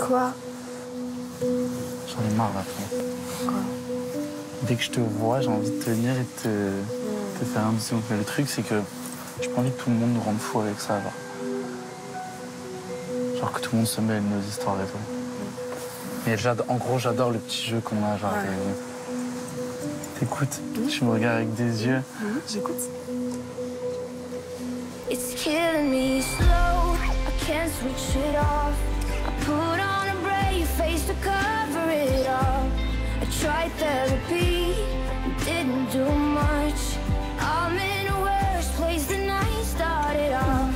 Quoi? J'en ai marre là. Dès que je te vois, j'ai envie de te venir et de te, te faire un bisou. Mais le truc, c'est que j'ai pas envie que tout le monde nous rende fou avec ça. Genre. genre que tout le monde se mêle de nos histoires et tout. Mais j'ado- en gros, j'adore le petit jeu qu'on a. Genre, t'es- T'écoutes, tu me regardes avec des yeux. J'écoute. It's killing me slow. I can't switch it off. I put on a brave face to cover it up. I tried therapy, didn't do much. I'm in a worse place than I started off.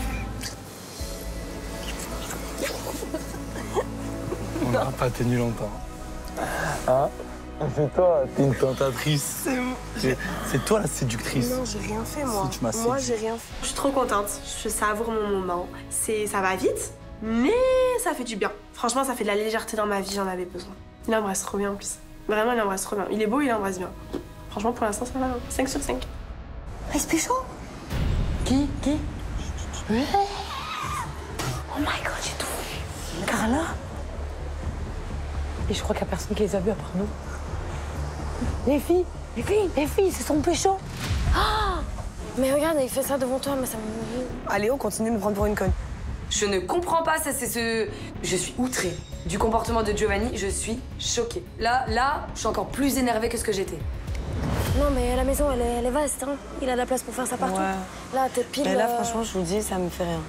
On n'aura pas tenu longtemps. Hein C'est toi, t'es une tentatrice. C'est C'est c'est toi la séductrice. Non, j'ai rien fait, moi. Si, tu m'as moi, j'ai rien fait. Je suis trop contente. Je savoure mon moment. C'est, ça va vite, mais ça fait du bien. Franchement, ça fait de la légèreté dans ma vie, j'en avais besoin. Il embrasse trop bien en plus. Vraiment, il embrasse trop bien. Il est beau, il embrasse bien. Franchement, pour l'instant, ça va. 5 sur 5. Mais c'est pécho Qui? Qui Oh my god, j'ai tout vu. Carla? Et je crois qu'il n'y a personne qui les a vus à part nous. Les filles Les filles Les filles, c'est son pécho Mais regarde, il fait ça devant toi, mais ça me. Allez, on continue de me prendre pour une conne. Je ne comprends pas, ça c'est ce... Je suis outrée du comportement de Giovanni, je suis choquée. Là, là, je suis encore plus énervée que ce que j'étais. Non, mais la maison, elle est, elle est vaste, hein. Il a de la place pour faire ça partout. Ouais. Là, t'es pile. Mais là, euh, franchement, je vous dis, ça me fait rien.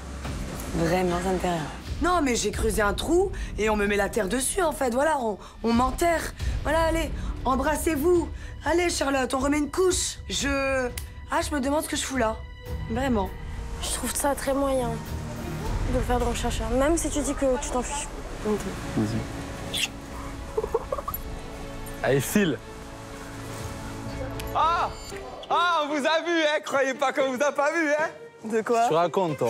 Vraiment, ça me fait rien. Non, mais j'ai creusé un trou et on me met la terre dessus, en fait. Voilà, on, on m'enterre. Voilà, allez, embrassez-vous. Allez, Charlotte, on remet une couche. Je... Ah, je me demande ce que je fous là. Vraiment. Je trouve ça très moyen de le faire dans le chercheur. Même si tu dis que tu t'en fiches. Allez, file. Ah Ah, on vous a vu, hein Croyez pas qu'on vous a pas vu, hein De quoi? Tu racontes, toi.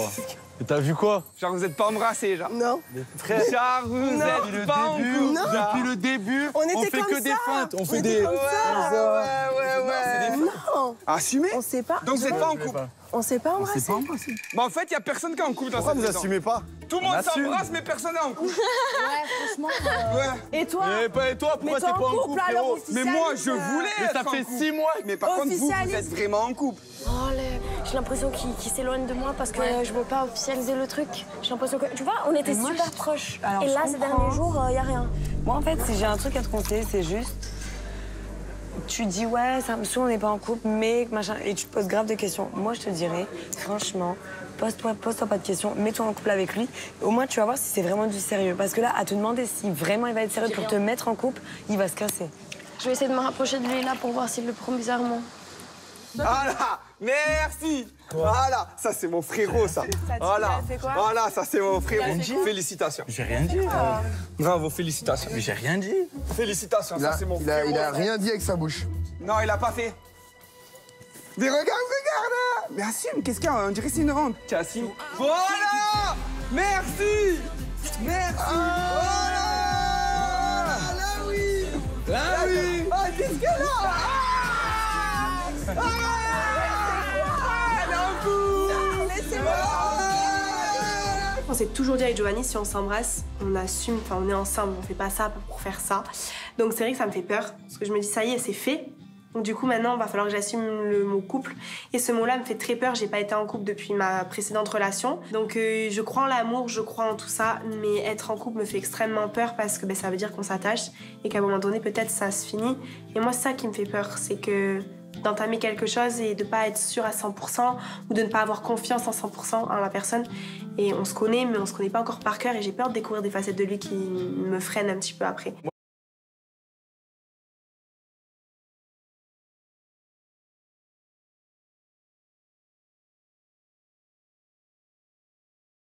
Et t'as vu quoi? Genre, vous êtes pas embrassés, genre. Non. Frère, Genre, vous Non. êtes pas en couple, Non. depuis le début, On était fait comme que des ça. feintes. On, On fait était des. comme ça. Ouais, ouais, ouais. Non. Assumez On sait pas. Donc, vous êtes pas en couple On s'est pas embrassé. C'est pas embrassé. Mais en fait, il y a personne qui est en couple dans Pourquoi cette vous maison. assumez pas? Tout le monde s'embrasse, mais personne n'est en couple. Et toi Et, pas- et toi, pourquoi Mais t'es pas en couple, couple, alors Mais moi, je voulais Mais ça fait six mois. Mais par contre, vous, vous êtes vraiment en couple. Oh, j'ai l'impression qu'il s'éloigne de moi parce que je veux pas officialiser le truc. J'ai l'impression que. Tu vois, on était moi, super je- proches. Alors, Et là, ces derniers jours, il y a rien. Moi, en fait, si j'ai un truc à te conseiller, c'est juste. Tu dis, ouais, ça me saoule, on n'est pas en couple, mais machin. Et tu te poses grave de questions. Moi, je te dirais, franchement, pose-toi pose-toi pas de questions, mets-toi en couple avec lui. Au moins, tu vas voir si c'est vraiment du sérieux. Parce que là, à te demander si vraiment il va être sérieux pour te mettre en couple, il va se casser. Je vais essayer de me rapprocher de lui là pour voir s'il le prend bizarrement. Voilà, merci. Voilà, ça c'est mon frérot, ça. Voilà, quoi voilà, ça c'est mon frérot. Félicitations. J'ai rien dit. Bravo, félicitations. Mais j'ai rien dit. Félicitations, il ça c'est mon il, a, frérot. il a rien dit avec sa bouche. Non, il a pas fait. Mais regarde, regarde Mais assume, qu'est-ce qu'il y a On dirait que c'est une vente. Tu assumes. Voilà Merci Merci Voilà Là oui Là oui Ah, qu'est-ce qu'elle a Ah Ah s'est toujours dit avec Giovanni, si on s'embrasse, on assume, enfin on est ensemble, on fait pas ça pour faire ça. Donc c'est vrai que ça me fait peur, parce que je me dis ça y est, c'est fait. Donc du coup maintenant, il va falloir que j'assume le mot couple. Et ce mot-là me fait très peur, j'ai pas été en couple depuis ma précédente relation. Donc euh, je crois en l'amour, je crois en tout ça, mais être en couple me fait extrêmement peur parce que ben, ça veut dire qu'on s'attache et qu'à un moment donné, peut-être ça se finit. Et moi, c'est ça qui me fait peur, c'est que d'entamer quelque chose et de pas être sûr à 100% ou de ne pas avoir confiance en 100% en la personne. Et on se connaît, mais on se connaît pas encore par cœur et j'ai peur de découvrir des facettes de lui qui me freinent un petit peu après.